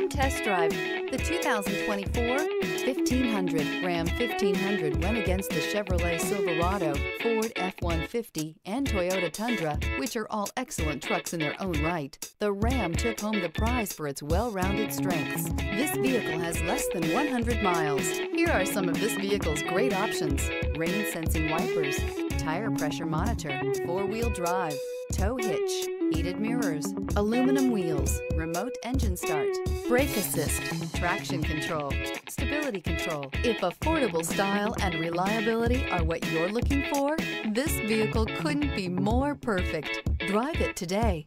Come test drive the 2024 1500. Ram 1500 went against the Chevrolet Silverado, Ford F-150, and Toyota Tundra, which are all excellent trucks in their own right. The Ram took home the prize for its well-rounded strengths. This vehicle has less than 100 miles. Here are some of this vehicle's great options. Rain sensing wipers, tire pressure monitor, four-wheel drive, tow hitch, heated mirrors, aluminum wheels, remote engine start, brake assist, traction control, stability control. If affordable style and reliability are what you're looking for, this vehicle couldn't be more perfect. Drive it today.